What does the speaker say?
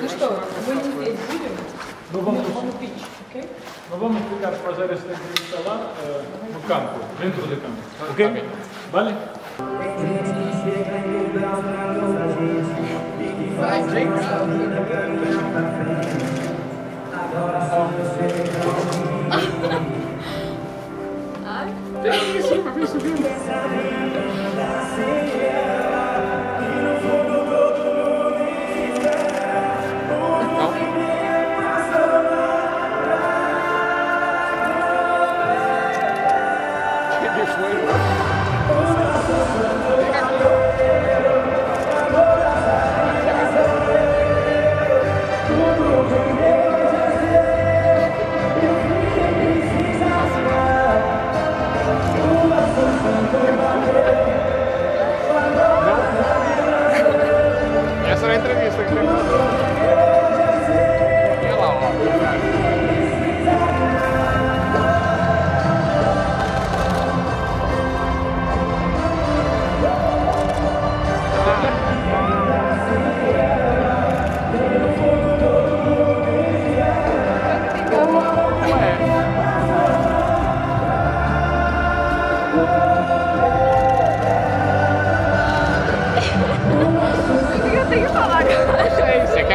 Ну что, мы не здесь будем? Ну, vamos, On the beach, ok? nós vamos ficar fazer esta entrevista lá eh, no campo, dentro do campo. Ok? Vale? Which way?